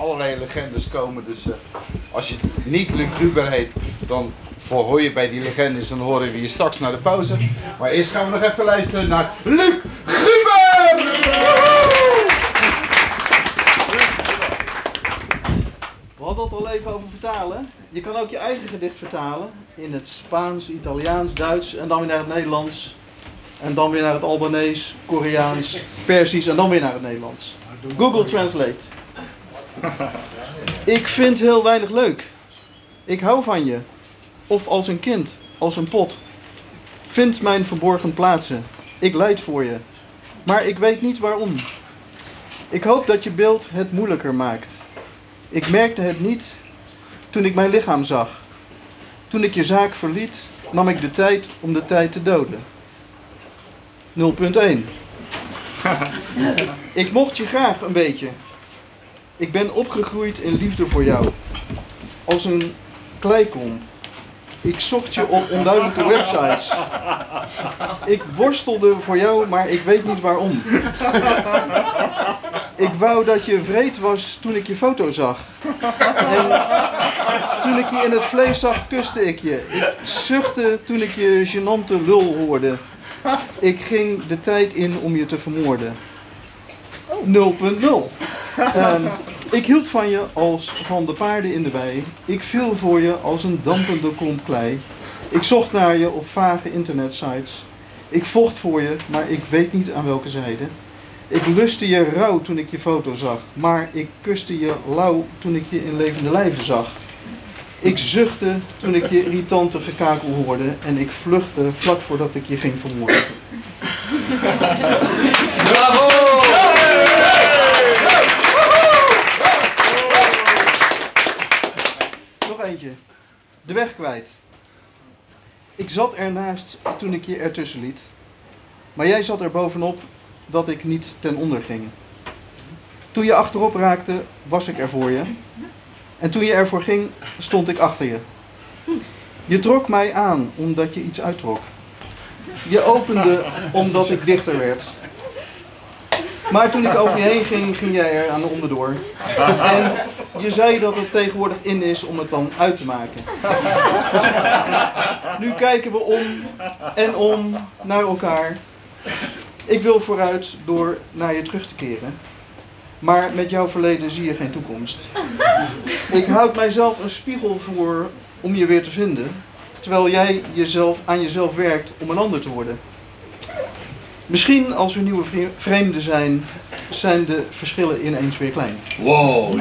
allerlei legendes komen. Dus eh, als je niet Luc Ruber heet, dan verhoor je bij die legendes en dan horen we je straks naar de pauze. Maar eerst gaan we nog even luisteren naar Luc Ruber! Woehoe! We hadden het al even over vertalen. Je kan ook je eigen gedicht vertalen. In het Spaans, Italiaans, Duits en dan weer naar het Nederlands. En dan weer naar het Albanees, Koreaans, Persisch en dan weer naar het Nederlands. Google Translate. Ik vind heel weinig leuk. Ik hou van je. Of als een kind, als een pot. Vind mijn verborgen plaatsen. Ik leid voor je. Maar ik weet niet waarom. Ik hoop dat je beeld het moeilijker maakt. Ik merkte het niet toen ik mijn lichaam zag. Toen ik je zaak verliet, nam ik de tijd om de tijd te doden. 0.1 Ik mocht je graag een beetje. Ik ben opgegroeid in liefde voor jou. Als een kleikom. Ik zocht je op onduidelijke websites. Ik worstelde voor jou, maar ik weet niet waarom. Ik wou dat je vreed was toen ik je foto zag. En toen ik je in het vlees zag, kuste ik je. Ik zuchtte toen ik je genante lul hoorde. Ik ging de tijd in om je te vermoorden. 0.0 Ehm, Ik hield van je als van de paarden in de wei. Ik viel voor je als een dampende klomp klei. Ik zocht naar je op vage internetsites. Ik vocht voor je, maar ik weet niet aan welke zijde. Ik lustte je rauw toen ik je foto zag, maar ik kuste je lauw toen ik je in levende lijven zag. Ik zuchtte toen ik je irritante gekakel hoorde en ik vluchtte vlak voordat ik je ging vermoorden. Bravo! De weg kwijt. Ik zat ernaast toen ik je ertussen liet. Maar jij zat er bovenop dat ik niet ten onder ging. Toen je achterop raakte, was ik er voor je. En toen je ervoor ging, stond ik achter je. Je trok mij aan omdat je iets uittrok. Je opende omdat ik dichter werd. Maar toen ik over je heen ging, ging jij er aan de onderdoor. En je zei dat het tegenwoordig in is om het dan uit te maken. Nu kijken we om en om naar elkaar. Ik wil vooruit door naar je terug te keren. Maar met jouw verleden zie je geen toekomst. Ik houd mijzelf een spiegel voor om je weer te vinden. Terwijl jij jezelf, aan jezelf werkt om een ander te worden. Misschien als we nieuwe vreemden zijn, zijn de verschillen ineens weer klein. Wow.